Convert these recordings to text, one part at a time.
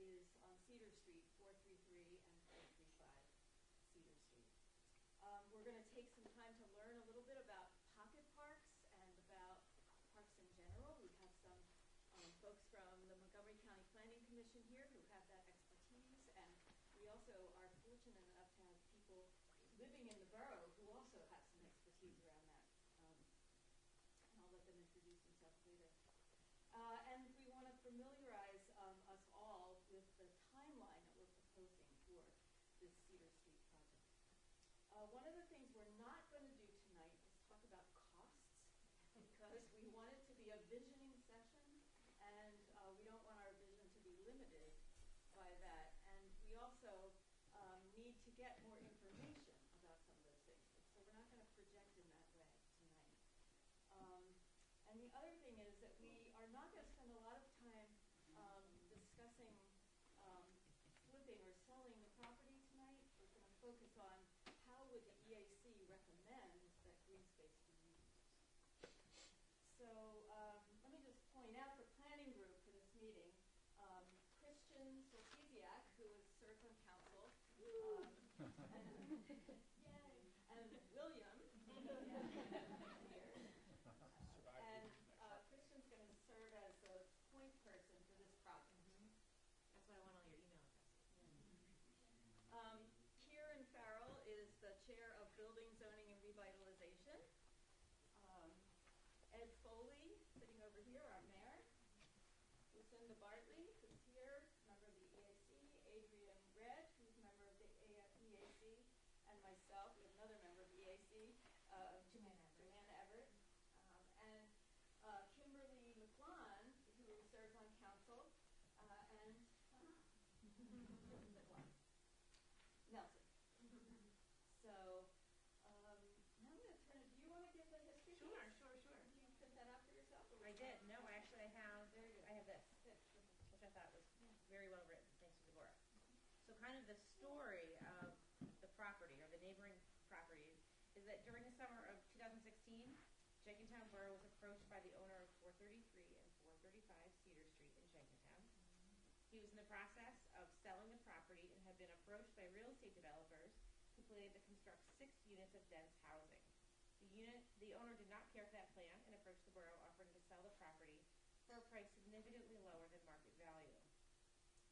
is on Cedar Street, 433 and 435 Cedar Street. Um, we're going to take some time to learn a little bit about pocket parks and about parks in general. We have some um, folks from the Montgomery County Planning Commission here who have that expertise, and we also are fortunate enough to have people living in the borough who also have some expertise around that. Um, and I'll let them introduce themselves later. Uh, and we want to familiarize um, us all with the timeline that we're proposing for this Cedar Street project. Uh, one of the things we're not going to do tonight is talk about costs because we want it to be a visioning session and uh, we don't want our vision to be limited by that. And we also um, need to get more information about some of those things. So we're not going to project in that way tonight. Um, and the other thing is that we are not going to spend a lot of time um, discussing um, flipping or selling the property tonight. We're going to focus on how would the EAC recommend that green space be used. So um, let me just point out the planning group for this meeting. Um, Christian Sortesiak, who has served on council, um, and, yay, and William, here. And uh, Christian's going to serve as the point person for this project. That's why I want all your email addresses. Um, Kieran Farrell is the chair of Building, Zoning, and Revitalization. Um, Ed Foley, sitting over here, our mayor. Lucinda Bartley, who's here, member of the EAC. Adrian Red, who's a member of the A- EAC. And myself, we have another member of the EAC, uh, Joanna Everett. Joanna Everett. Um, and uh, Kimberly McLean, who serves on council, uh, and Nelson. So, um, now I'm going to turn it, do you want to give the history? Sure, piece? sure, sure. Did you print that out for yourself? or I was did. that- No, actually, I have, Very good. I have this, Good. which I thought was very well written, thanks to Deborah. So kind of the story of the property, or the neighboring properties, is that during the summer of 2016, Jenkintown Borough was approached by the owner of 433 and 435 Cedar Street in Jenkintown. He was in the process of selling the property and had been approached by real estate developers who planned to construct six units of dense housing. The unit, the owner did not care for that plan and approached the borough offering to sell the property for a price significantly lower than market value.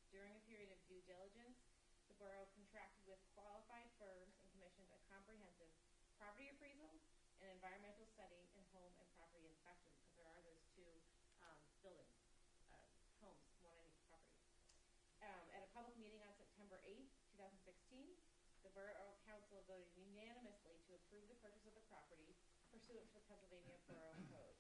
During a period of due diligence, the borough contracted with qualified firms and commissioned a comprehensive property appraisal, an environmental study, and home and property inspection, because there are those two um, buildings, uh, homes, one on each property. Um, at a public meeting on September 8th, 2016, the Borough Council voted unanimously to approve the purchase of the property pursuant to the Pennsylvania Borough Code.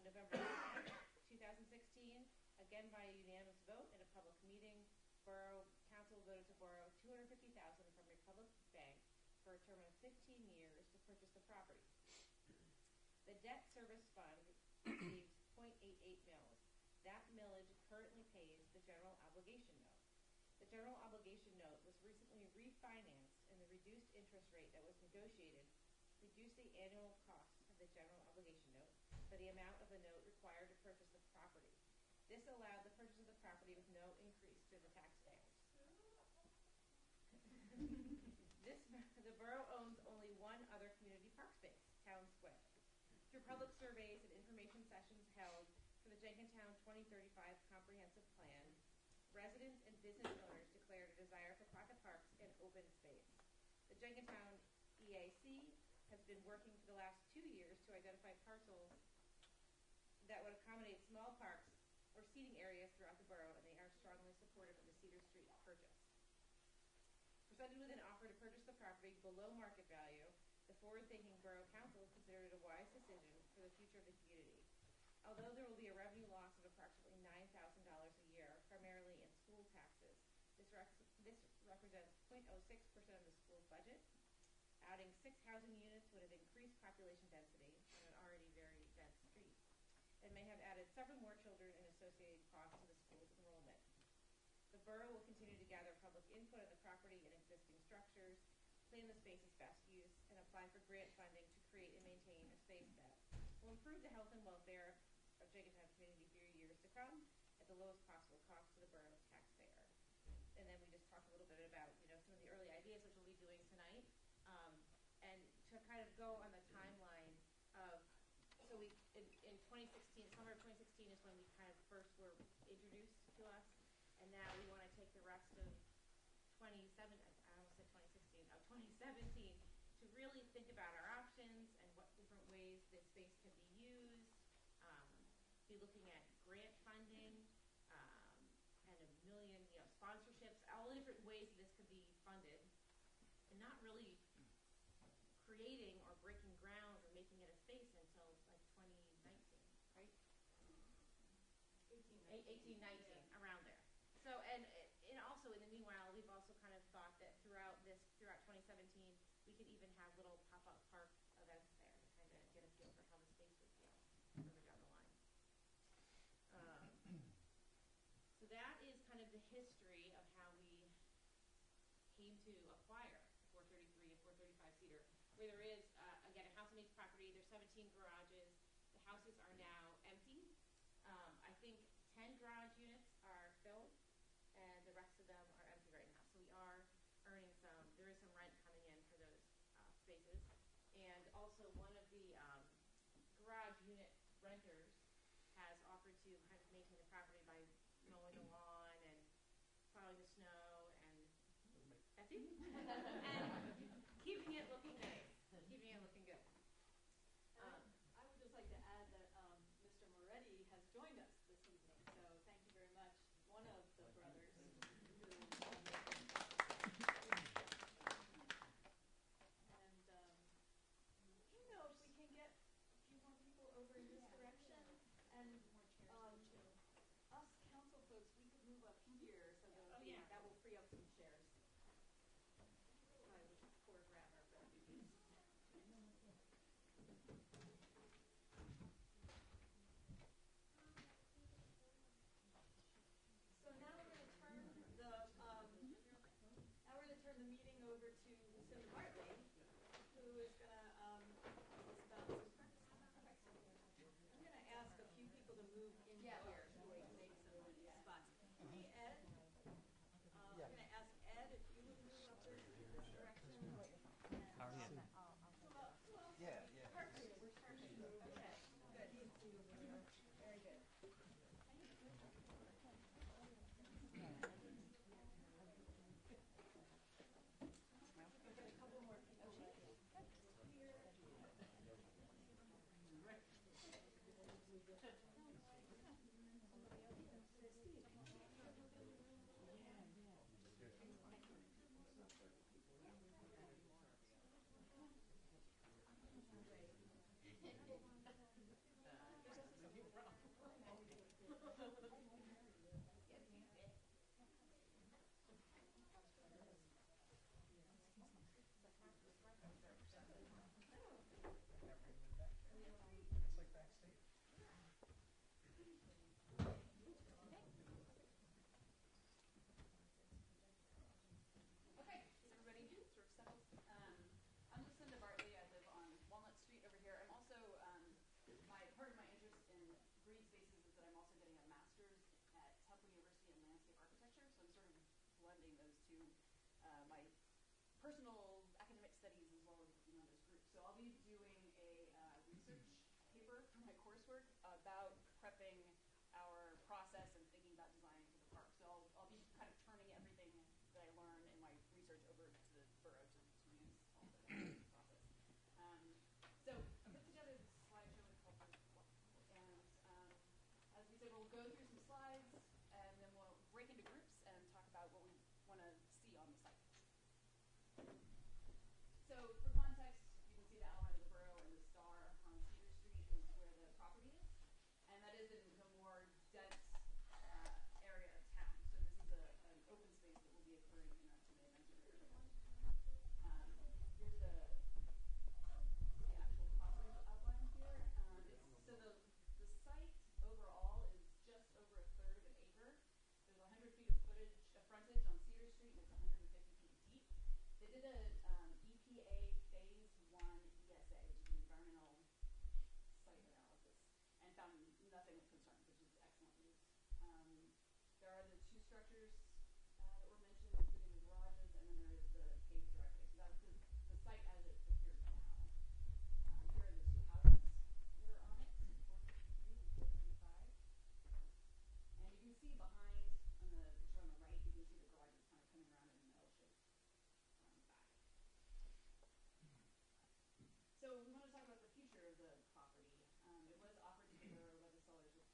On November 2nd, 2016, again by a unanimous vote in a public meeting, Borough Council voted to borrow $250,000 from Republic Bank for a term of 15 years to purchase the property. The debt service fund receives 0.88 mills. That millage currently pays the general obligation note. The general obligation note was recently refinanced and the reduced interest rate that was negotiated reduced the annual cost of the general obligation note for the amount of the note required to purchase the property. This allowed the purchase of the property with no increase to the taxpayers. This, the borough owns only one other community park space, Town Square. Through public surveys and information sessions held for the Jenkintown 2035 Comprehensive Plan, residents and business owners declared a desire for pocket parks and open space. The Jenkintown EAC has been working for the last two years to identify parcels that would accommodate small parks or seating areas throughout the borough, and they are strongly supportive of the Cedar Street purchase. Presented with an offer to purchase the property below market value, forward-thinking Borough Council considered it a wise decision for the future of the community. Although there will be a revenue loss of approximately $9,000 a year, primarily in school taxes, this, rec- this represents 0.06% of the school's budget. Adding six housing units would have increased population density on an already very dense street and may have added several more children and associated costs to the school's enrollment. The borough will continue to gather public input on the property and existing structures, plan the space's best use, and apply for grant funding to create and maintain a space that will improve the health and welfare of Jenkintown community for years to come at the lowest possible cost to the borough taxpayer. And then we just talked a little bit about, you know, some of the early ideas, which we'll be doing tonight. Um, and to kind of go on the timeline of, so we, in, in twenty sixteen, summer of twenty sixteen is when we kind of first were introduced to us. And now we wanna take the rest of twenty-seven, I almost said twenty sixteen, of twenty seventeen, to really think about our options and what different ways this space can be used. Um, be looking at grant funding, um, and a million, you know, sponsorships, all the different ways that this could be funded. And not really creating or breaking ground or making it a space until like twenty nineteen, right? Eighteen, Eight- eighteen, nineteen, around there. So, and, and also in the meanwhile, we've also kind of thought that throughout this, throughout twenty seventeen, we could even have little pop-up park events there to kind of get a feel for how the space would feel further down the line. Um, So that is kind of the history of how we came to acquire four thirty-three and four thirty-five Cedar, where there is, uh, again, a house and needs property, there's seventeen garages, the houses are now empty. Um, I think ten garage units are filled, and the rest of them are empty right now, so we are earning some, there is some rent coming in for those, uh, spaces. And also, one of blending those two, uh, my personal academic studies as well as working on this group. So I'll be doing a, uh, research paper for my coursework about prepping our process and thinking about designing for the park. So I'll, I'll be kind of turning everything that I learn in my research over to the borough to, to use also in the process. Um, so I put together this slideshow with helpers, and um, as we said, we'll go through some slides, and then we'll break into groups and talk about what we want to see on the site. So for context, you can see the outline of the structures uh, that were mentioned, including the garages, and then there is the paved driveway. So that's the, the site as it appears now. Um, here are the two houses that are on it, 453 and 435. And you can see behind, on the picture on the right, you can see the garages kind of coming around in an L shape around the back. So we want to talk about the future of the property. Um, it was offered to the borough by the sellers with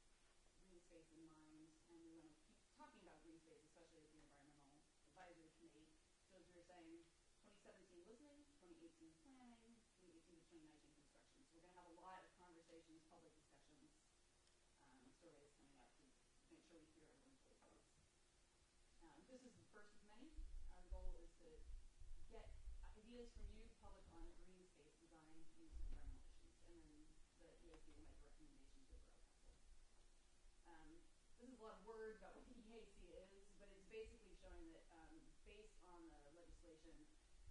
green space in mind, and we want to keep talking about green space, especially as the environmental advisory committee. So as we were saying, 2017 listening, 2018 planning, 2018 to 2019 construction. So we're going to have a lot of conversations, public discussions, um, surveys coming up to make sure we hear everyone's voices. Um, this is the first of many. Our goal is to get ideas from you, public, on green space design, use, and environmental issues, and then the EAC will make a recommendation to the Borough Council. Um, this is a lot of words about what EAC is, but it's basically showing that um, based on the legislation,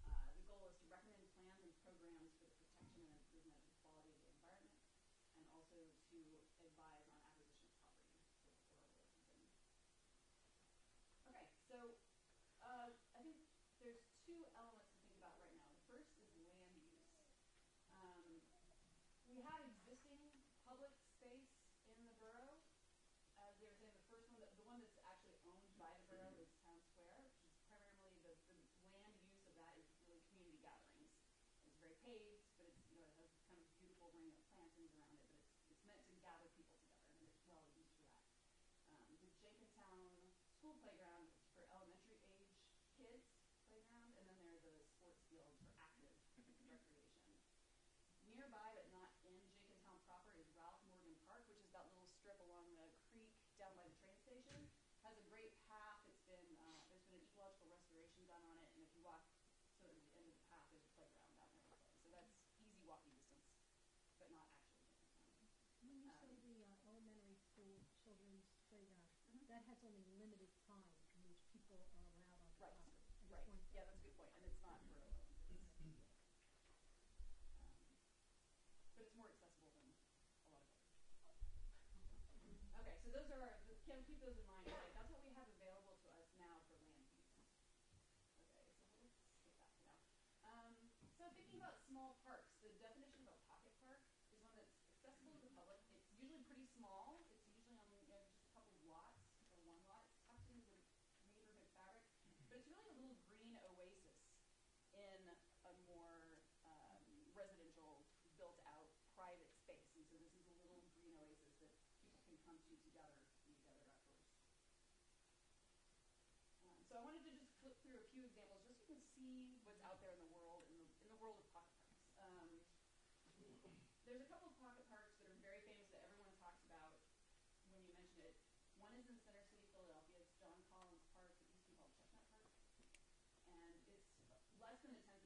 uh, the goal is to recommend plans and programs for the protection and improvement of the quality of the environment, and also to advise on acquisition of property. So that's where our work comes in. Okay, so uh, I think there's two elements to think about right now. The first is land use. Um, we have existing public space in the borough. As they were saying, the first one, the, the one that's actually owned by the borough is Town Square, which is primarily the, the land use of that is really community gatherings. Paved, but it's, you know, it has kind of beautiful ring of plantings around it, but it's, it's meant to gather people together and it's well used for that. Um, the Jenkintown School Playground is for elementary age kids playground, and then there are the sports fields for active recreation. Nearby, but not in Jenkintown proper, is Ralph Morgan Park, which is that little strip along the creek down by the train station. Has a great path. It's been uh, there's been an ecological restoration done on it, and if you walk sort of the end of the path, there's a playground down there to play. So that's easy walking distance, but not actually Jenkintown. When you Um, say the uh, elementary school children's playground, Mhm. that has only limited time in which people are allowed on the Right, property. I just right. wanted to- Yeah, that's a good point, and it's not for. Um, but it's more accessible than a lot of others. Okay, so those are our, Kim, keep those in mind, like, that's what So I wanted to just flip through a few examples just so you can see what's out there in the world, in the, in the world of pocket parks. Um, there's a couple of pocket parks that are very famous that everyone talks about when you mention it. One is in Center City, Philadelphia. It's John Collins Park. It used to be called Chestnut Park. And it's less than a 10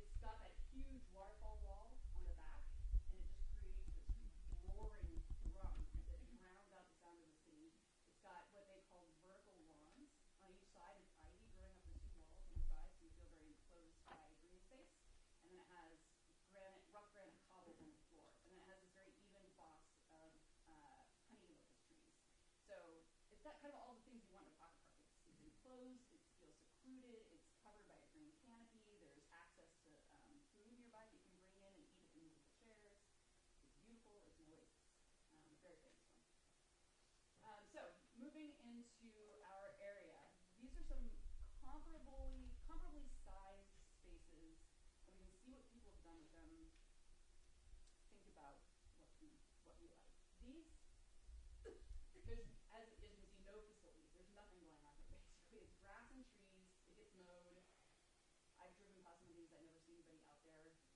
it's got that huge waterfall wall companies. I never see anybody out there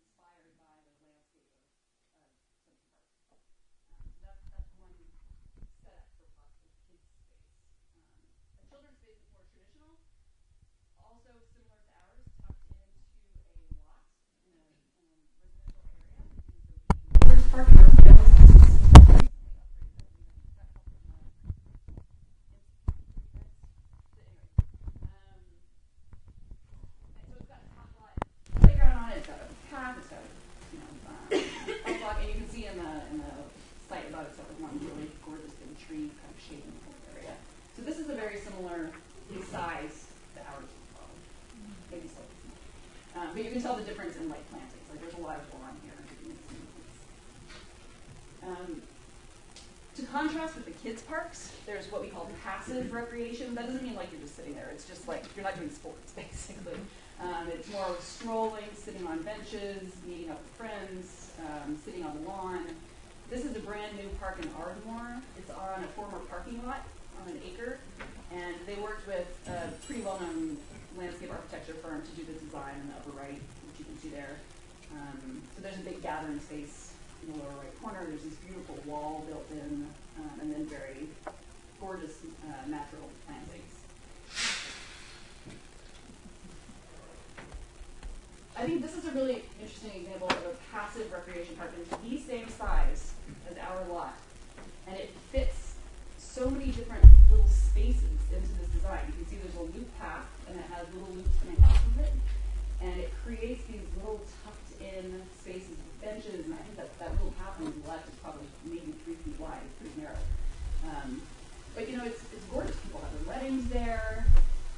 inspired by the landscape of, of Central Park. Um, so that's, that's one setup for possible kids space. Um, a children's space is more traditional, also similar to ours, tucked into a lot in a, in a residential area. And so Children's Park in our field is recently upgraded, I believe. I think that helped in the but anyway, um, and so it's got a top lot playground on it, it's got a path, it's got, you know, um, a block, and you can see in the, in the site about it, it's got like one really gorgeous big tree kind of shading the whole area. So this is a very similar size to ours as well, maybe slightly smaller. Um, but you can tell the difference in like plantings, like there's a lot of lawn here. Um, to contrast with the kids' parks, there's what we call passive recreation. That doesn't mean like you're just sitting there. It's just like you're not doing sports, basically. Um, it's more strolling, sitting on benches, meeting up with friends, um, sitting on the lawn. This is a brand new park in Ardmore. It's on a former parking lot on an acre, and they worked with a pretty well-known landscape architecture firm to do the design in the upper right, which you can see there. Um, so there's a big gathering space in the lower right corner. There's this beautiful wall built in, um, and then very gorgeous uh, natural plantings. I think this is a really interesting example of a passive recreation park. It's the same size as our lot, and it fits so many different little spaces into this design. You can see there's a loop path, and it has little loops coming off of it, and it creates these little tucked in spaces with benches, and I think that that little path on the left is probably maybe three feet wide, it's pretty narrow. Um, but you know, it's, it's gorgeous. People have their weddings there.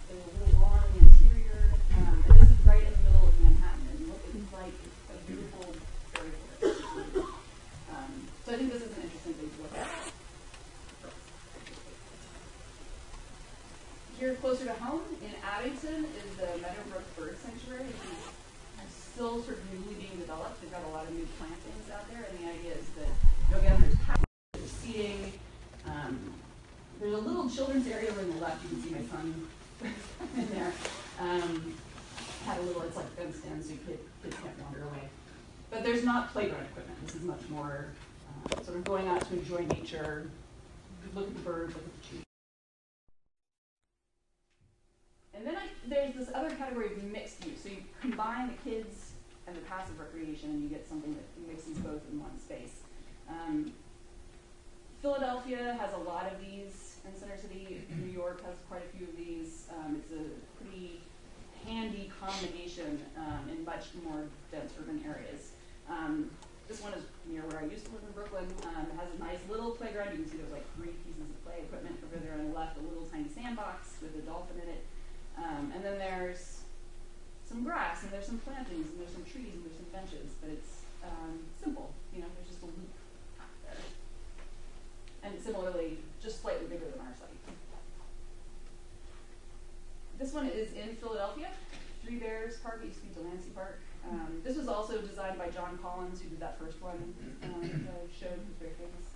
There's a little lawn in the interior, um, and this is right in the middle of Manhattan. And look, it's like a beautiful fairy forest. Um, so I think this is an interesting thing to look at. Here, closer to home, in Abington, is the Meadowbrook Bird Sanctuary, which is still sort of newly being developed. They've got a lot of new plantings out there, and the idea is that, you know, again, there's paths, there's seating. Um, there's a little children's area over on the left. You can see my son in there. Um, had a little, it's like fenced in, so kid, kids can't wander away. But there's not playground equipment. This is much more uh, sort of going out to enjoy nature, look at the birds, look at the trees. And then I, there's this other category of mixed use. So you combine the kids and the passive recreation, and you get something that mixes both in one space. Um, Philadelphia has a lot of these in Center City. New York has quite a few of these. Um, it's a pretty handy um, in much more dense urban areas. Um, this one is near where I used to live in Brooklyn. Um, it has a nice little playground. You can see there's like three pieces of play equipment over there on the left, a little tiny sandbox with a dolphin in it. Um, and then there's some grass, and there's some plantings, and there's some trees, and there's some benches, but it's um, simple. You know, there's just a loop there. And similarly, just slightly bigger than our site. This one is in Philadelphia, Three Bears Park, it used to be Delancey Park. Um, this was also designed by John Collins, who did that first one um, that I showed, who's very famous.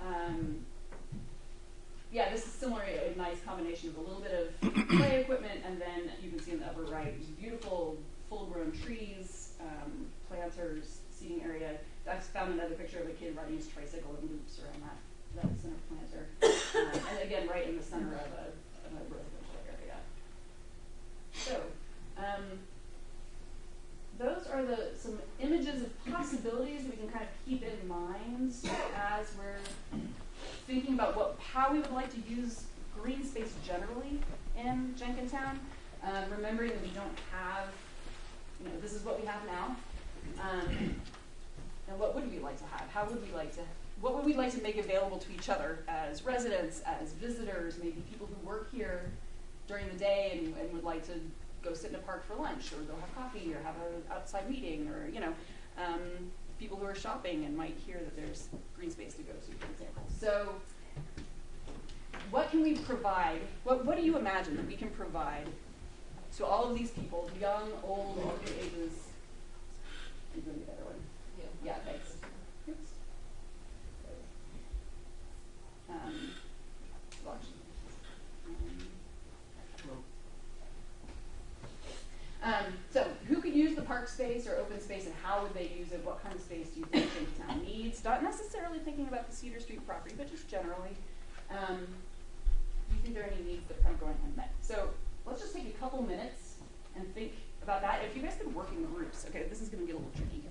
Um, yeah, this is similar, a nice combination of a little bit of play equipment, and then you can see in the upper right, beautiful full-grown trees, um, planters, seating area. I found another picture of a kid riding his tricycle in loops around that, that center planter. Um, and again, right in the center of a, of a residential area. So, um, those are the some images of possibilities we can kind of keep in mind as we're thinking about what how we would like to use green space generally in Jenkintown. Um, remembering that we don't have, you know, this is what we have now. Um, and what would we like to have? How would we like to? What would we like to make available to each other as residents, as visitors, maybe people who work here during the day and, and would like to go sit in a park for lunch, or go have coffee, or have an outside meeting, or you know, um, people who are shopping and might hear that there's green space to go to, for example. So, what can we provide? What What do you imagine that we can provide to all of these people, young, old, all ages? You doing the better one? Yeah, thanks. Um, so, who could use the park space or open space and how would they use it? What kind of space do you think Jenkintown needs? Not necessarily thinking about the Cedar Street property, but just generally. Um, do you think there are any needs that are kind of going unmet? So let's just take a couple minutes and think about that. If you guys could work in groups, okay, this is going to get a little tricky.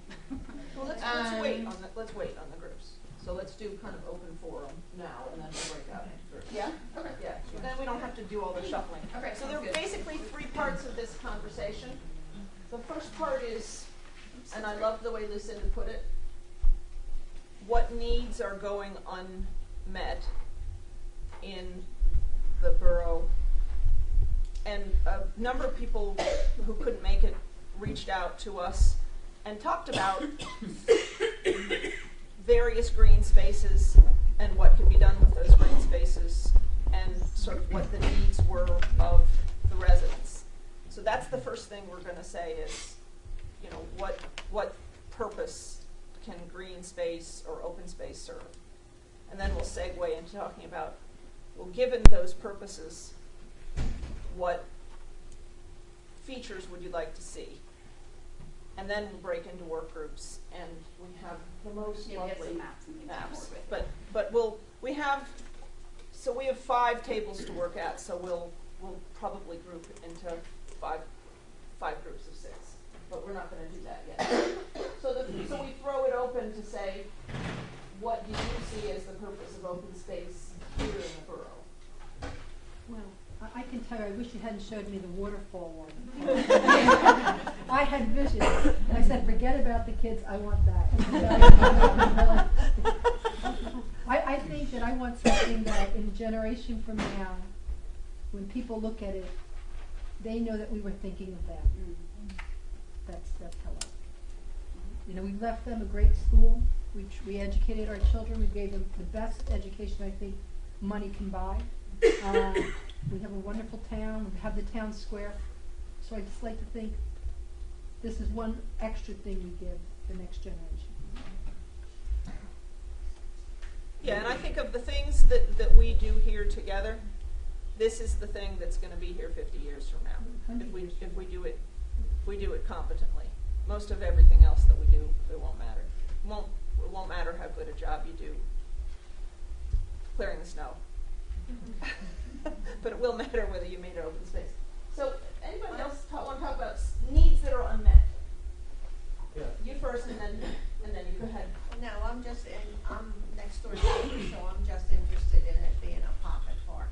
Well, let's, let's wait Um, on the, let's wait on the groups. So let's do kind of open forum now and then we'll break out. Yeah? Okay. Yeah, so then we don't have to do all the shuffling. Okay, So there are good. basically three parts of this conversation. The first part is, and I love the way Lucinda put it, what needs are going unmet in the borough. And a number of people who couldn't make it reached out to us and talked about various green spaces and what could be done with those green spaces and sort of what the needs were of the residents. So that's the first thing we're gonna say is, you know, what, what purpose can green space or open space serve? And then we'll segue into talking about, well, given those purposes, what features would you like to see? And then we'll break into work groups and we have the most Yeah, we have lovely some maps and things to maps, with. but, but we'll, we have, so we have five tables to work at, so we'll, we'll probably group it into five, five groups of six, but we're not gonna do that yet. So the, so we throw it open to say, what do you see as the purpose of open space here in the I, can tell you, I wish you hadn't showed me the waterfall one. I had visions. I said, forget about the kids, I want that. I, I think that I want something that in a generation from now, when people look at it, they know that we were thinking of them. Mm. That's, that's how I. You know, we left them a great school, we, we educated our children, we gave them the best education I think money can buy. Uh, we have a wonderful town, we have the town square, so I just like to think this is one extra thing we give the next generation. Yeah, and I think of the things that, that we do here together, this is the thing that's gonna be here fifty years from now. If we, if we do it, if we do it competently. Most of everything else that we do, it won't matter. Won't, it won't matter how good a job you do clearing the snow. But it will matter whether you made it open space. So, anybody else ta- wanna talk about needs that are unmet? Yeah. You first and then, and then you go ahead. No, I'm just in, I'm next door neighbor, so I'm just interested in it being a pocket park,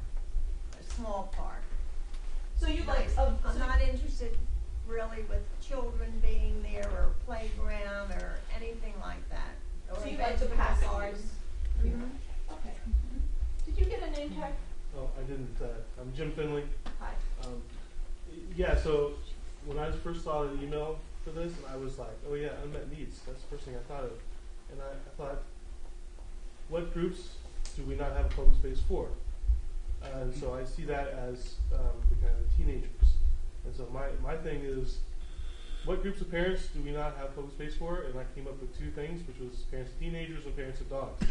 a small park. So you like, Nice. of, I'm so- not interested really with children being there or playground or anything like that. Or So you a like the vegetable passive garden. use? Mhm. Okay. Did you get a name tag? Oh, I didn't. Uh, I'm Jim Finley. Hi. Um, yeah, so when I first saw the email for this, I was like, oh yeah, unmet needs. That's the first thing I thought of. And I, I thought, what groups do we not have a public space for? and so I see that as um, the kind of teenagers. And so my, my thing is, what groups of parents do we not have public space for? And I came up with two things, which was parents of teenagers and parents of dogs.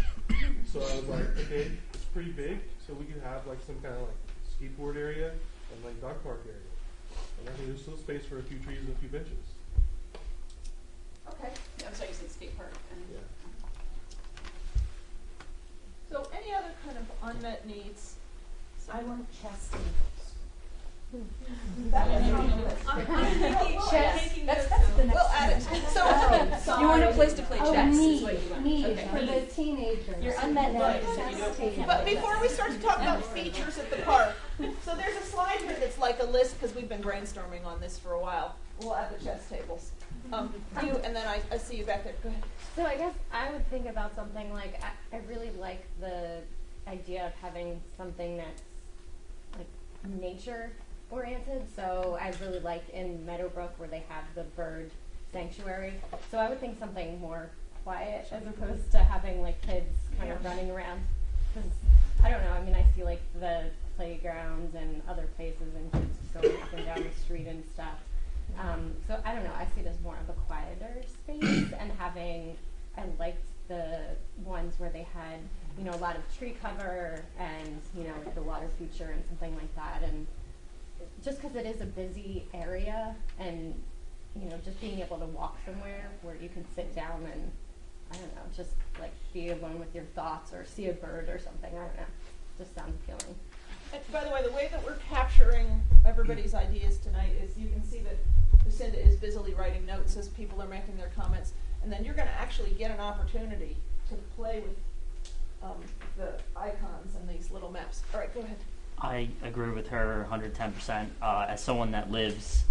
So I was like, okay, it's pretty big, so we could have like some kind of like skateboard area and like dog park area. And I think there's still space for a few trees and a few benches. Okay. Yeah, I'm sorry, you said skate park and. Yeah. So any other kind of unmet needs? I want chess tables. That was Yeah. on the list. Oh, Chess. yeah. That's, that's the next We'll add it. one. So, Oh, You want a place to play Oh, chess, is need, what you want. need Okay. for the teenagers. Your unmet No, need is chess that you don't- table. but before we start to talk about features at the park, so there's a slide here that's like a list because we've been brainstorming on this for a while. We'll add the chess tables. Um, you and then I, I see you back there. Go ahead. So I guess I would think about something like I, I really like the idea of having something that's like nature oriented. So I really like in Meadowbrook where they have the bird sanctuary. So I would think something more quiet as opposed to having like kids kind of running around. Because I don't know. I mean, I see like the playgrounds and other places and kids going up and down the street and stuff. Um, so I don't know. I see it as more of a quieter space, and having I liked the ones where they had you know a lot of tree cover and you know the water feature and something like that, and just because it is a busy area and you know, just being able to walk somewhere where you can sit down and, I don't know, just like be alone with your thoughts or see a bird or something. I don't know. Just sounds appealing. And by the way, the way that we're capturing everybody's ideas tonight is you can see that Lucinda is busily writing notes as people are making their comments, and then you're going to actually get an opportunity to play with um, the icons and these little maps. All right, go ahead. I agree with her 110%. Uh, as someone that lives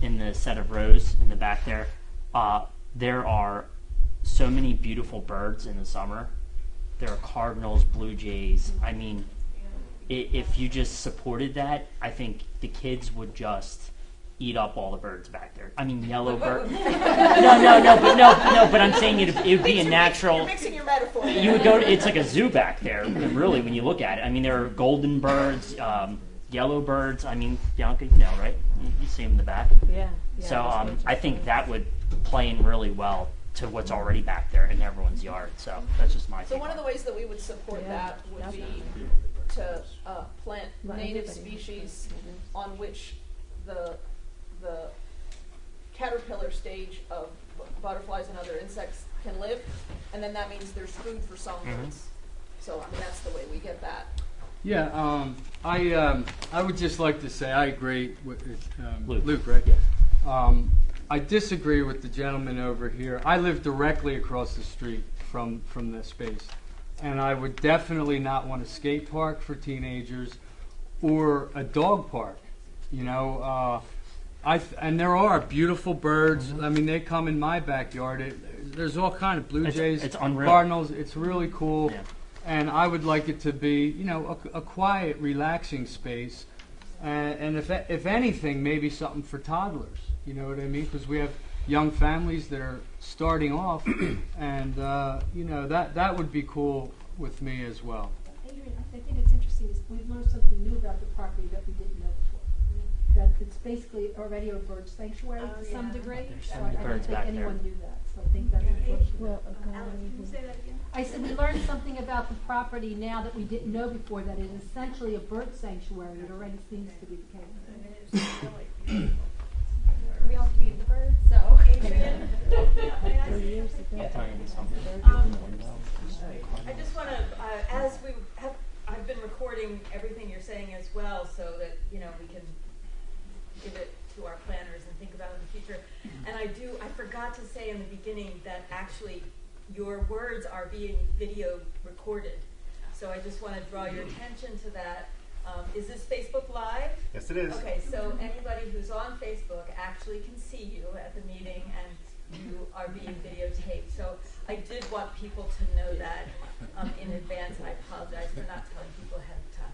in the set of rows in the back there, uh, there are so many beautiful birds in the summer. There are cardinals, blue jays. I mean, i- if you just supported that, I think the kids would just eat up all the birds back there. I mean, yellow bird. no, no, no, but no, no. But I'm saying it, it would be a natural. You're mixing your metaphor. You would go. To, it's like a zoo back there, really, when you look at it. I mean, there are golden birds, um, yellow birds. I mean, Bianca, you know, right? You, you see them in the back. Yeah. so um, I think that would play in really well to what's already back there in everyone's yard. So that's just my. So take one of the ways that we would support Yeah, that would be definitely. to uh, plant Right, native everybody. species on which the the caterpillar stage of bu- butterflies and other insects can live, and then that means there's food for songbirds. So I mean that's the way we get that. Yeah, um, I um, I would just like to say I agree with um, Luke. Luke, right? Um, I disagree with the gentleman over here. I live directly across the street from from this space, and I would definitely not want a skate park for teenagers or a dog park. You know, uh, I th- and there are beautiful birds. I mean, they come in my backyard. It, there's all kind of blue It's- jays, it's cardinals. It's really cool Yeah. and I would like it to be, you know, a, a quiet, relaxing space, and, and if if anything, maybe something for toddlers. You know what I mean? Because we have young families that are starting off, and uh, you know that that would be cool with me as well. Adrian, I think it's interesting, is we've learned something new about the property that we didn't know before. That it's basically already a bird sanctuary Oh, to some yeah. degree. There's so So I I don't think anyone there. knew that, so I think that's important. Well, Alex, can you say that again? I said we learned something about the property now that we didn't know before, that it is essentially a bird sanctuary. It already seems to be the case. We all feed the birds, so. Adrian? I say something? I'll tell you something. Um, I just want to, uh, as we have, I've been recording everything you're saying as well, so that, you know, we can give it to our planners and think about it in the future. And I do, I forgot to say in the beginning that actually your words are being video recorded. So I just want to draw your attention to that. Um, is this Facebook Live? Yes, it is. Okay, so anybody who's on Facebook actually can see you at the meeting and you are being videotaped. So I did want people to know that um, in advance, I apologize for not telling people ahead of time.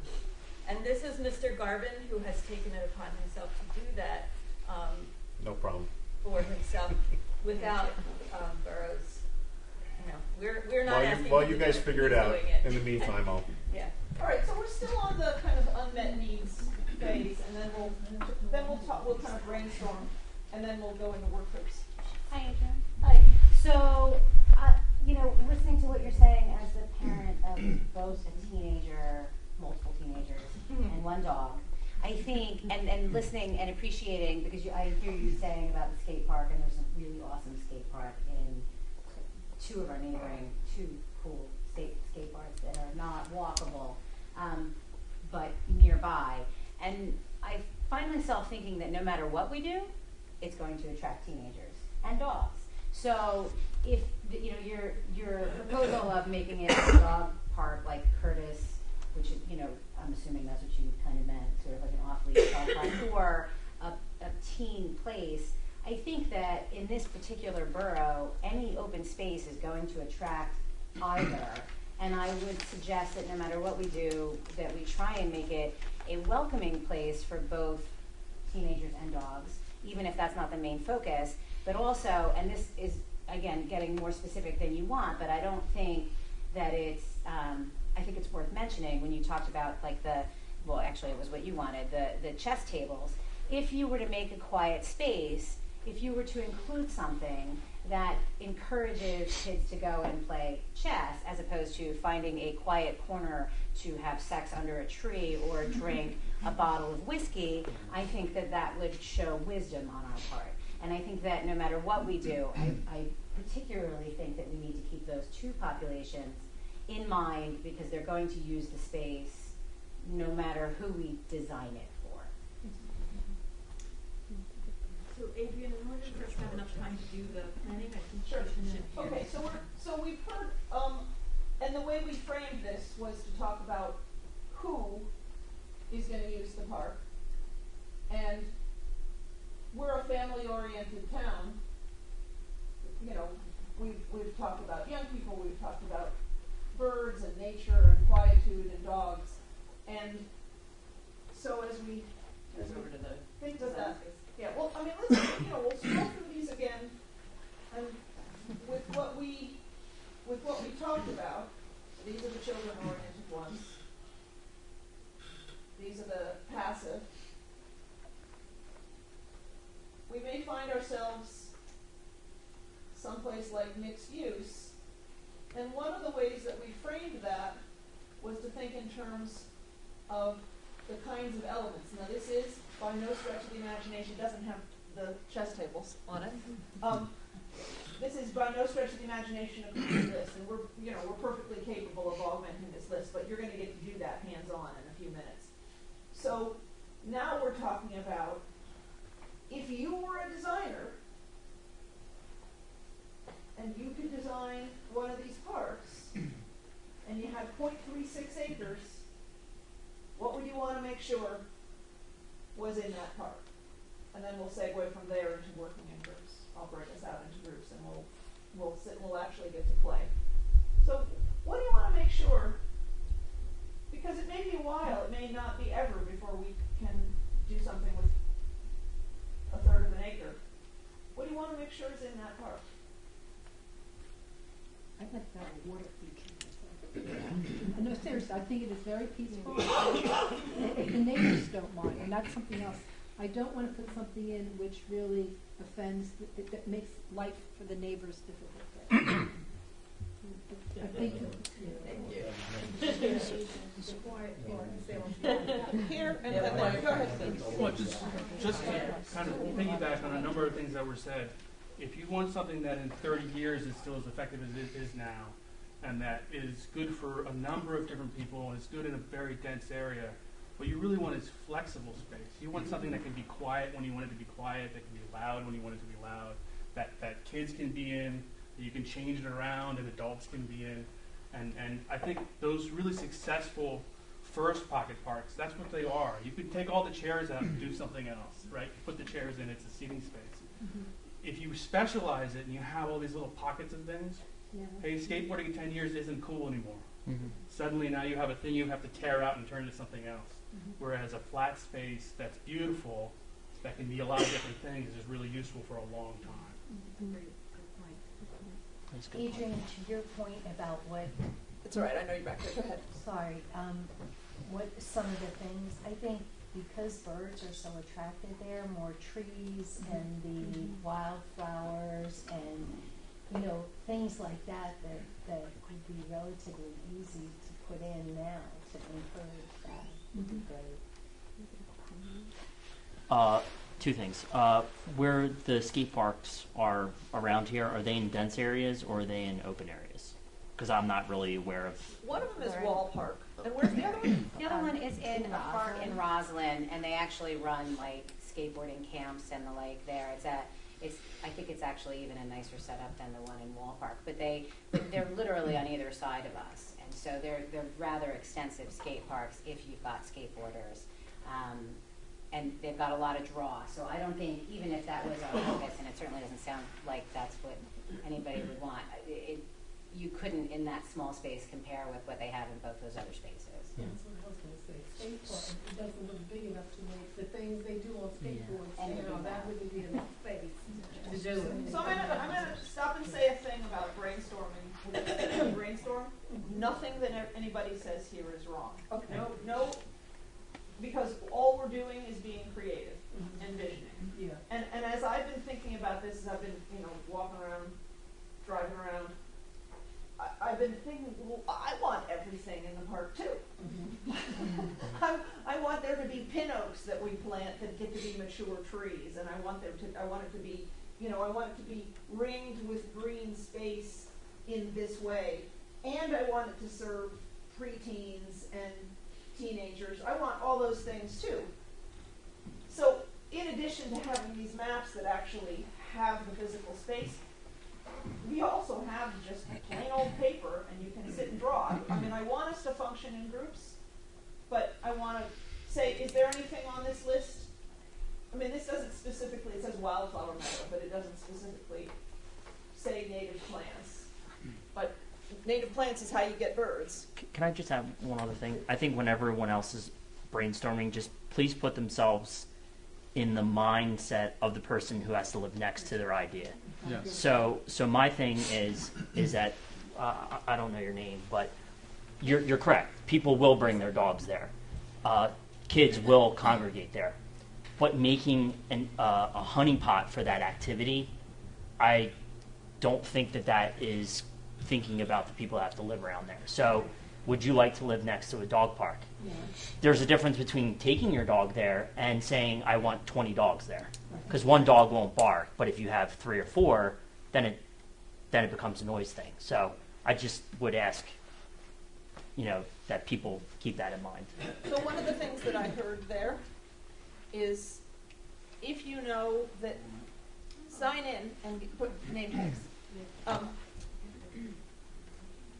And this is Mr. Garbin, who has taken it upon himself to do that um, No problem. for himself without um, Burroughs. You know, we're, we're not While asking you, while you guys figure it out, it. in the meantime, I'll. All right, so we're still on the kind of unmet needs phase, and then we'll then we'll talk. We'll kind of brainstorm, and then we'll go into work groups. Hi, Adrian. Hi. So, uh, you know, listening to what you're saying as the parent of both a teenager, multiple teenagers, and one dog, I think, and, and listening and appreciating, because you, I hear you saying about the skate park, and there's a really awesome skate park in two of our neighboring, two cool state skate parks that are not walkable, um, but nearby. And I find myself thinking that no matter what we do, it's going to attract teenagers and dogs. So if the- you know your your proposal of making it a dog park like Curtis, which you know I'm assuming that's what you kind of meant, sort of like an off-leash dog park, or a, a teen place. I think that in this particular borough, any open space is going to attract either. And I would suggest that no matter what we do, that we try and make it a welcoming place for both teenagers and dogs, even if that's not the main focus. But also, and this is again getting more specific than you want, but I don't think that it's. Um, I think it's worth mentioning when you talked about like the. Well, actually, it was what you wanted the the chess tables. If you were to make a quiet space, if you were to include something that encourages kids to go and play chess as opposed to finding a quiet corner to have sex under a tree or mm-hmm. drink a bottle of whiskey, I think that that would show wisdom on our part. And I think that no matter what we do, I, I particularly think that we need to keep those two populations in mind because they're going to use the space no matter who we design it for. So Adrian, in order for us to have enough time to do the planning, I think Sure. we should hear. Okay, so we're, so we've heard, um, and the way we framed this was to talk about who is gonna use the park. And we're a family-oriented town. You know, we've, we've talked about young people, we've talked about birds and nature and quietude and dogs. And so as we, as we over to the think of that, yeah, well, I mean, let's, you know, we'll scroll through these again, and with what we, with what we talked about, these are the children-oriented ones. These are the passive. We may find ourselves someplace like mixed use, and one of the ways that we framed that was to think in terms of the kinds of elements. Now, this is by no stretch of the imagination, doesn't have the chess tables on it. Um, this is by no stretch of the imagination a complete list, and we're, you know, we're perfectly capable of augmenting this list, but you're gonna get to do that hands-on in a few minutes. So, now we're talking about, if you were a designer, and you could design one of these parks, and you had 0.36 acres, what would you wanna make sure was in that park? And then we'll segue from there into working in groups. I'll break us out into groups and we'll, we'll sit, we'll actually get to play. So what do you wanna make sure? Because it may be a while, it may not be ever before we can do something with a third of an acre. What do you wanna make sure is in that park? I'd like to have a water feature. No, seriously, I think it is very peaceful. The neighbors don't mind, and that's something else. I don't wanna put something in which really offends, that, that makes life for the neighbors difficult. I think. Here, and then, there. go ahead, Well, just, just to kind of piggyback on a number of things that were said, if you want something that in thirty years is still as effective as it is now, and that is good for a number of different people, and is good in a very dense area, what you really want is flexible space. You want something that can be quiet when you want it to be quiet, that can be loud when you want it to be loud, that, that kids can be in, that you can change it around, and adults can be in. And, and I think those really successful first pocket parks, that's what they are. You could take all the chairs out and do something else, right? Put the chairs in, it's a seating space. Mm-hmm. If you specialize it and you have all these little pockets of things, Yeah. hey, skateboarding in 10 years isn't cool anymore. Mm-hmm. Suddenly now you have a thing you have to tear out and turn into something else. Mm-hmm. Whereas a flat space that's beautiful, that can be a lot of different things, is really useful for a long time. Mm-hmm. That's a good point. Adrian, to your point about what, It's all right, I know you're back there, go ahead. sorry, um, what some of the things, I think because birds are so attracted there, more trees and the wildflowers and, you know, things like that, that, that would be relatively easy to put in now to encourage that would be great. Uh, two things. Uh, where the skate parks are around here, are they in dense areas or are they in open areas? Because I'm not really aware of. One of them is Wall Park, and where's the other one? The other Um, one is in in a park in Roslyn. Roslyn, and they actually run like skateboarding camps and the like there. It's at, it's, I think it's actually even a nicer setup than the one in Wall Park, but they, but they're literally on either side of us. And so they're, they're rather extensive skate parks if you've got skateboarders. Um, and they've got a lot of draw, so I don't think, even if that was our focus, and it certainly doesn't sound like that's what anybody would want, it, you couldn't in that small space compare with what they have in both those other spaces. That's what I was gonna say, skate park, it doesn't look big enough to make the things they do on skateboards, And you know, that wouldn't be enough space to do it. So I'm gonna, I'm gonna stop and say a thing about brainstorming. Brainstorm, nothing that anybody says here is wrong. Okay. No, no, because all we're doing is being creative, mm-hmm. and envisioning. Yeah. And, and as I've been thinking about this, as I've been, you know, walking around, driving around, I, I've been thinking, well, I want everything in the park too. Mm-hmm. I'm I want there to be pin oaks that we plant that get to be mature trees, and I want them to, I want it to be, you know, I want it to be ringed with green space in this way. And I want it to serve preteens and teenagers. I want all those things too. So, in addition to having these maps that actually have the physical space, we also have just plain old paper and you can sit and draw. I mean, I want us to function in groups, but I want to say, is there anything on this list? I mean, this doesn't specifically, it says wildflower meadow, but it doesn't specifically say native plants. But native plants is how you get birds. C- Can I just have one other thing? I think when everyone else is brainstorming, just please put themselves in the mindset of the person who has to live next to their idea. Yes. So, so my thing is, is that uh, I I don't know your name, but you're you're correct. People will bring their dogs there. Uh, kids will congregate there, but making an, uh, a honey pot for that activity, I don't think that that is thinking about the people that have to live around there. So, would you like to live next to a dog park? There's a difference between taking your dog there and saying, I want 20 dogs there. Because one dog won't bark, but if you have three or four, then it, then it becomes a noise thing. So, I just would ask, you know, that people keep that in mind. So one of the things that I heard there is if you know that, sign in and get- put name tags. Um,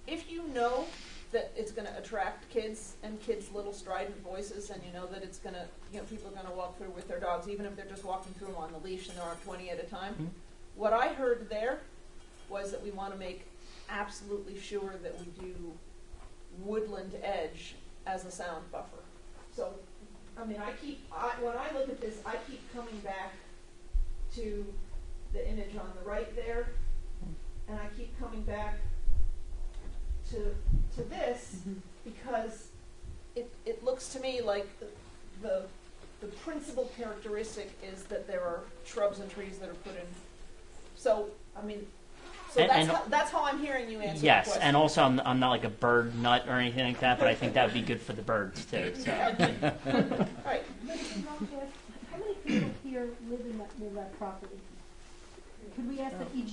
if you know that it's going to attract kids and kids' little strident voices, and you know that it's going to, you know, people are going to walk through with their dogs, even if they're just walking through them on the leash and there aren't 20 at a time. Mhm. What I heard there was that we want to make absolutely sure that we do woodland edge as a sound buffer. So, I mean, I keep, I, when I look at this, I keep coming back to the image on the right there, and I keep coming back to, to this, mm-hmm. because it, it looks to me like the, the, the principal characteristic is that there are shrubs and trees that are put in. So, I mean, so And- that's, and- how, that's how I'm hearing you answer Yes, question. and also I'm, I'm not like a bird nut or anything like that, but I think that would be good for the birds too. So. Right. How many people here live in that, near that property? Could we ask that each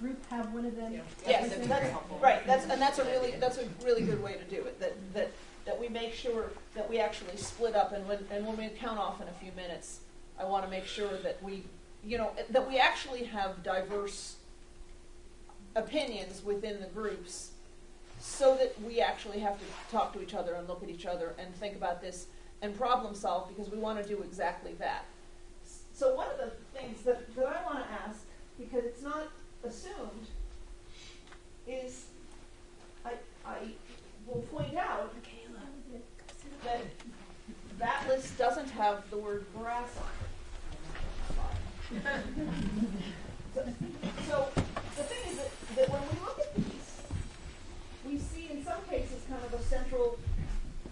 group have one of them? Yes, that's, right, that's, and that's a really, that's a really good way to do it, that, that, that we make sure that we actually split up, and when, and when we count off in a few minutes, I wanna make sure that we, you know, that we actually have diverse opinions within the groups, so that we actually have to talk to each other and look at each other and think about this and problem solve, because we wanna do exactly that. So one of the things that, that I wanna ask, because it's not assumed, is I, I will point out that that list doesn't have the word grass on it. So, so the thing is that, that when we look at these, we see in some cases kind of a central,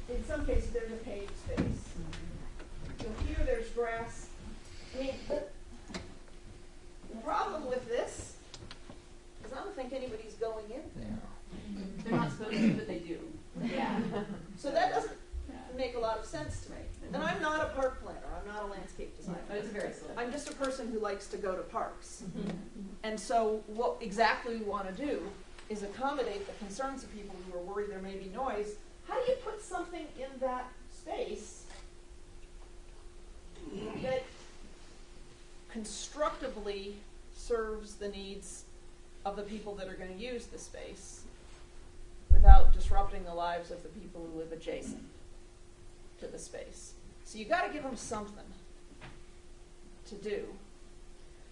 in some cases there's a paved space. So here there's grass. I mean, the, the problem with this is I don't think anybody's going in there. They're not supposed to, but they do. Yeah. So that doesn't make a lot of sense to me. And I'm not a park planner, I'm not a landscape designer. It's very silly. I'm just a person who likes to go to parks. Mm-hmm. Mm-hmm. And so what exactly we want to do is accommodate the concerns of people who are worried there may be noise. How do you put something in that space that constructively serves the needs of the people that are going to use the space without disrupting the lives of the people who live adjacent to the space? So you got to give them something to do.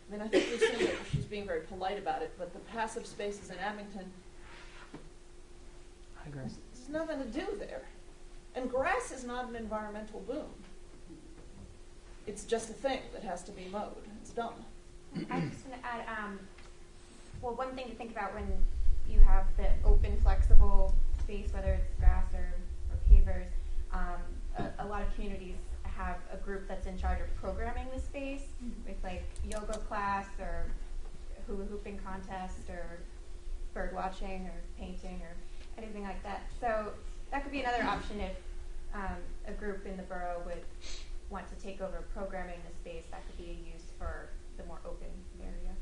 I mean, I think Lucinda, she's being very polite about it, but the passive spaces in Abington, I agree. there's nothing to do there. And grass is not an environmental boom. It's just a thing that has to be mowed. It's dumb. I was just going to add, um, well, one thing to think about when you have the open, flexible space, whether it's grass or, or pavers, um, a, a lot of communities have a group that's in charge of programming the space with like yoga class or hula hooping contest or bird watching or painting or anything like that. So that could be another option if um, a group in the borough would want to take over programming the space that could be used for the more open area.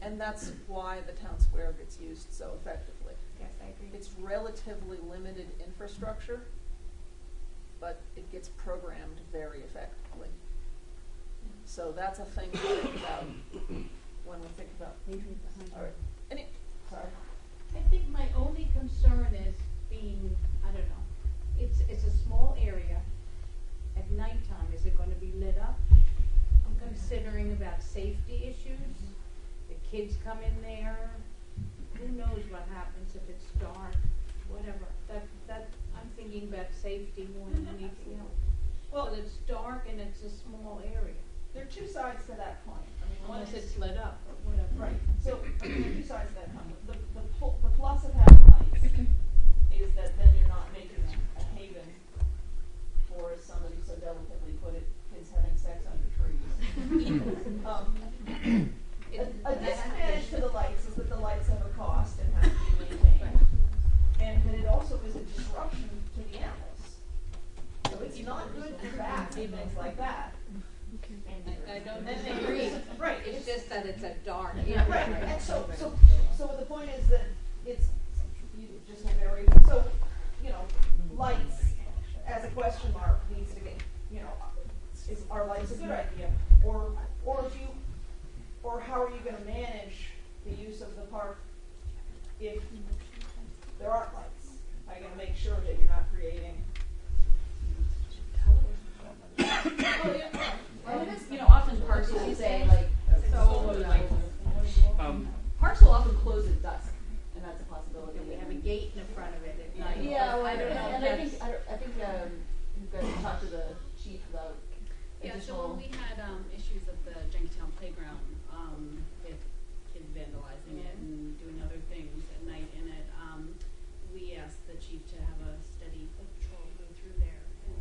And that's why the town square gets used so effectively. Yes, I agree. It's relatively limited infrastructure, but it gets programmed very effectively. So that's a thing to think about when we think about. All right. Any, sorry. I think my only concern is being, I don't know, it's, it's a small area. At nighttime, is it gonna be lit up? I'm considering about safety issues. The kids come in there, who knows what happens if it's dark, whatever. That, that, I'm thinking about safety more than anything else. Well- But it's dark and it's a small area, There are two sides to that coin. I mean, one unless is it's lit up or whatever. Right, so, I mean, there are two sides to that coin. The, the, pl- the plus of having lights is that then you're not making a, a haven for, as somebody so delicately put it, kids having sex under trees. Um, a, a disadvantage to the lights is that the lights have a cost and have to be maintained. And that it also is a disruption to the animals. So it's not good for bats and things like that. I, I don't And they- disagree. Right, It's just that it's a dark yeah, right, and so, so, so the point is that it's, you just have very, so, you know, lights as a question mark needs to get, you know, is, are lights a good idea? Or, or if you, or how are you gonna manage the use of the park if there aren't lights? How are you gonna make sure that you're not creating? Oh, yeah, Well, it is, you know, often parks will say like, so, like, Um, parks will often close at dusk, and that's a possibility. We have a gate in the front of it at night. Yeah, well, I don't know and I think, I, don't- I think, um, you guys can talk to the chief about Yeah, so additional. when we had, um, issues at the Jenkintown playground, um, with kids vandalizing it and doing other things at night in it, um, we asked the chief to have a steady patrol go through there, and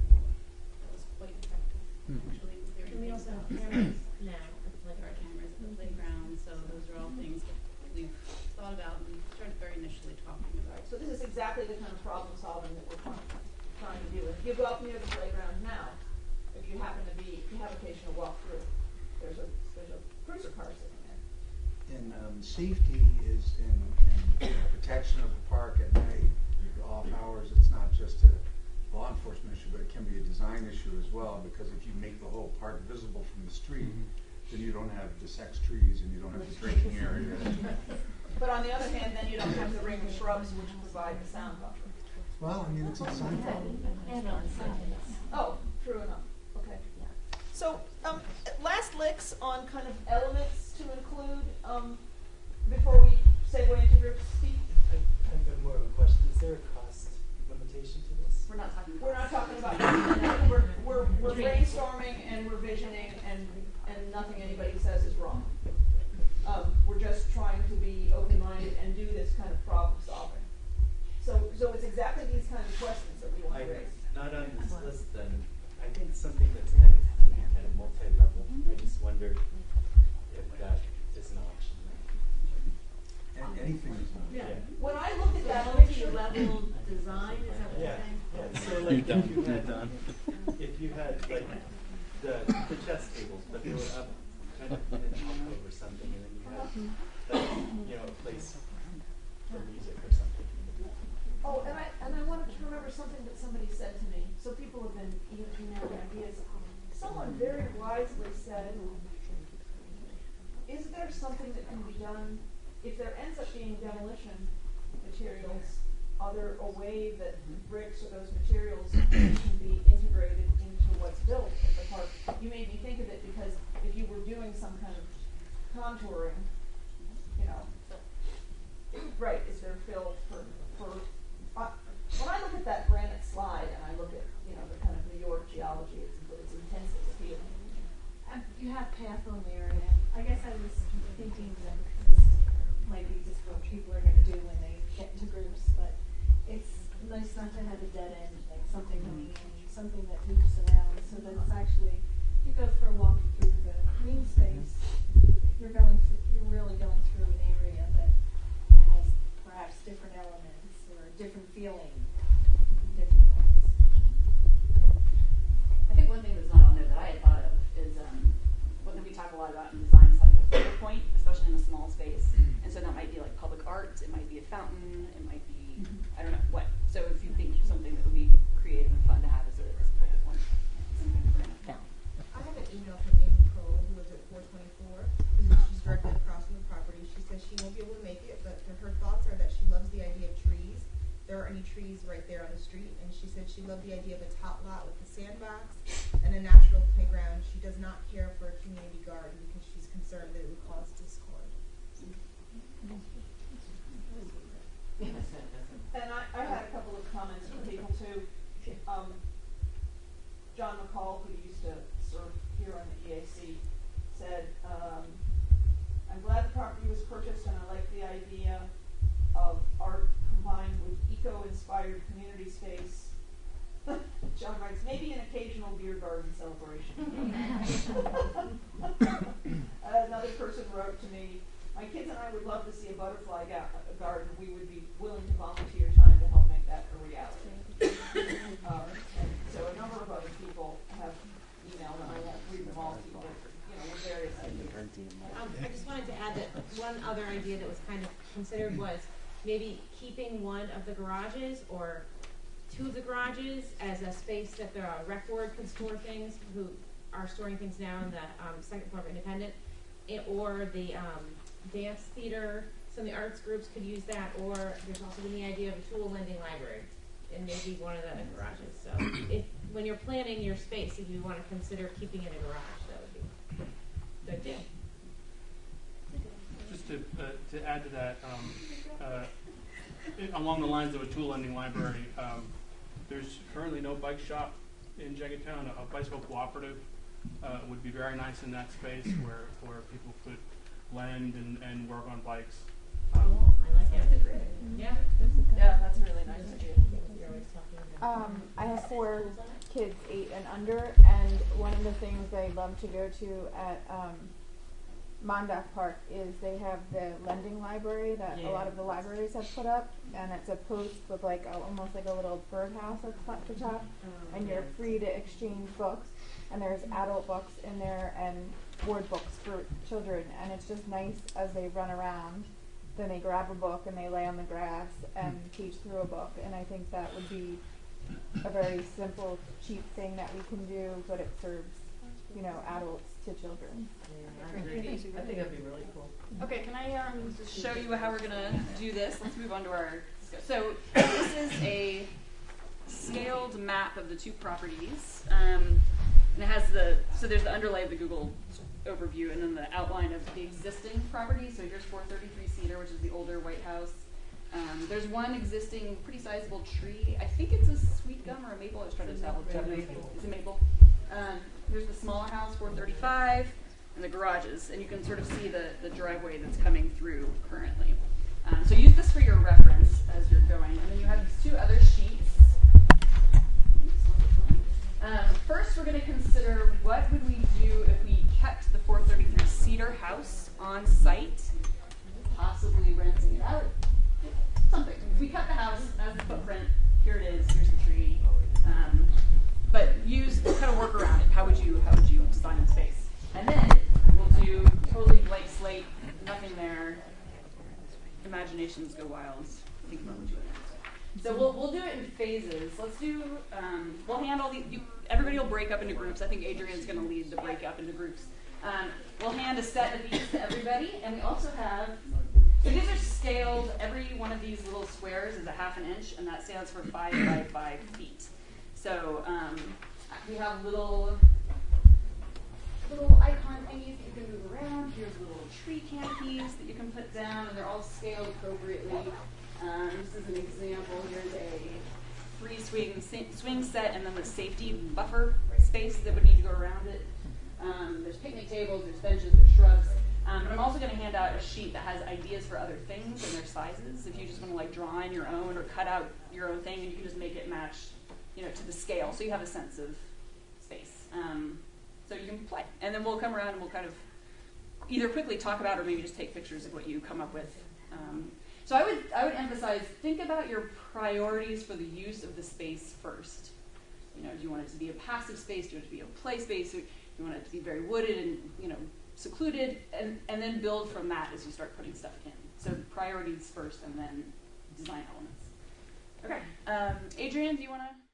that was quite effective, Hmm. actually. with their And we also have things. cameras now at the There are playground. cameras at the playground, so those are all things that we've thought about and started very initially talking about. So this is exactly the kind of problem solving that we're trying, trying to do. If you go up near the playground now, if you happen to be, if you have occasion to walk through, there's a, there's a cruiser car sitting there. And um, safety is in, in protection of the park at night, off hours. It's not just a law enforcement issue, but it can be a design issue as well, because if you make the whole park visible from the street, then you don't have the sex trees and you don't have the drinking area. But on the other hand, then you don't have the ring of shrubs which provide the sound buffer. Well, I mean, it's a sign. Oh, true enough, okay. So, um, last licks on kind of elements to include, um, before we segue into groups, Steve? I have a bit more of a question. Is there a cost limitation to this? We're not talking We're not about. talking about, we're, we're, we're brainstorming and we're visioning and, and nothing anybody So, so it's exactly these kind of questions that we want I, to raise. not on this list then, I think something that's kind of, kind of multi-level, I mm-hmm. just wonder if that is an option. And anything is not. Yeah. When I look at that picture, Multi-level design, is that what you're Yeah, saying? yeah, so like if you had, if you had like the, the chess tables, but they were up kind of in an alcove or something, and then you had like, you know, a place for music or something. Oh, and I, and I wanted to remember something that somebody said to me, so people have been e- emailing ideas. Someone very wisely said, is there something that can be done, if there ends up being demolition materials, are there a way that bricks or those materials can be integrated into what's built at the park? You made me think of it because if you were doing some kind of contouring, you know, right, is there fill for, for, uh, when I look at that granite slide and I look at, you know, the kind of New York geology, it's, it's intensely appealing. Um, you have path on there, and I guess I was thinking that this might be just what people are gonna do when they get into groups, but it's nice not to have a dead end, like something coming in, something that loops around, so that it's actually, you go for a walk through the green space, you're going through, you're really going through an area that has perhaps different elements or a different feeling, one thing that's not on there that I had thought of is um, one thing we talk a lot about in design is like the focal point, especially in a small space. And so that might be like public art, it might be a fountain, it might be I don't know what. So if you think something that would be creative and fun to have as a, focal point, something for. I have an email from Amy Cole, who was at 424. She's directly across from the property. She says she won't be able to make it, but her thoughts are that she loves the idea of trees. There aren't any trees right there on the street said she loved the idea of a tot lot with a sandbox and a natural playground. She does not care for a community garden because she's concerned that it would cause discord. And I, I had a couple of comments from people too. Um, John McCall, who used to serve here on the EAC, said, um, I'm glad the property was purchased and I like the idea of art combined with eco-inspired community space. John writes, maybe an occasional beer garden celebration. Another person wrote to me, my kids and I would love to see a butterfly ga- a garden. We would be willing to volunteer time to help make that a reality. um, and so a number of other people have emailed, and I won't read them all to you, but you know, with various ideas. Um, I just wanted to add that one other idea that was kind of considered was maybe keeping one of the garages or two of the garages as a space that the rec board could store things, who are storing things now in the, um, second floor of Independent. It, or the, um, dance theater, some of the arts groups could use that, or there's also been the idea of a tool lending library in maybe one of the garages. So if, when you're planning your space, if you wanna consider keeping it in a garage, that would be good too. Just to, uh, to add to that, um, uh, along the lines of a tool lending library, um, there's currently no bike shop in Jenkintown. A, a bicycle cooperative uh, would be very nice in that space where, where people could lend and, and work on bikes. Um, Cool, I like it. Yeah. Yeah, that's really nice idea. You're always talking about. Um, I have four kids, eight and under, and one of the things they love to go to at um, Mondauk Park is they have the lending library that a lot of the libraries have put up, and it's a post with like a, almost like a little birdhouse at the top, Oh, and you're free to exchange books, and there's adult books in there and board books for children, and it's just nice as they run around. Then they grab a book and they lay on the grass and hmm. teach through a book, and I think that would be a very simple, cheap thing that we can do, but it serves, you know, adults to children. I think that'd be really cool. Okay, can I um, show you how we're gonna do this? Let's move on to our. So this is a scaled map of the two properties, um, and it has the so there's the underlay of the Google overview, and then the outline of the existing property. So here's 433 Cedar, which is the older White House. Um, there's one existing pretty sizable tree. I think it's a sweet gum or a maple. I was trying to tell. It's a maple. It's a maple. Um, here's the smaller house, 435, and the garages, and you can sort of see the, the driveway that's coming through currently. Um, so use this for your reference as you're going, and then you have these two other sheets. Um, first, we're going to consider what would we do if we kept the 433 Cedar House on site, possibly renting it out. Something. If we cut the house as the footprint, here it is. Here's the tree. Um, but use kind of work around it. How would you how would you design the space? And then we'll do totally blank slate, nothing there. Imaginations go wild. Think about what you want. So we'll we'll do it in phases. Let's do um, we'll handle the you, everybody will break up into groups. I think Adrian's going to lead the break up into groups. Um, we'll hand a set of these to everybody, and we also have so these are scaled. Every one of these little squares is a half an inch, and that stands for five by five feet. So um, we have little little icon thingies that you can move around. Here's little tree canopies that you can put down, and they're all scaled appropriately. Um, this is an example. Here's a free swing swing set, and then the safety buffer space that would need to go around it. Um, there's picnic tables, there's benches, there's shrubs. Um, but I'm also going to hand out a sheet that has ideas for other things and their sizes. If you just want to like draw in your own or cut out your own thing, and you can just make it match, you know, to the scale, so you have a sense of space. Um, so you can play, and then we'll come around and we'll kind of either quickly talk about or maybe just take pictures of what you come up with. Um, so I would I would emphasize think about your priorities for the use of the space first. You know, do you want it to be a passive space? Do you want it to be a play space? Do you want it to be very wooded and you know secluded? And and then build from that as you start putting stuff in. So priorities first, and then design elements. Okay, um, Adrian, do you want to?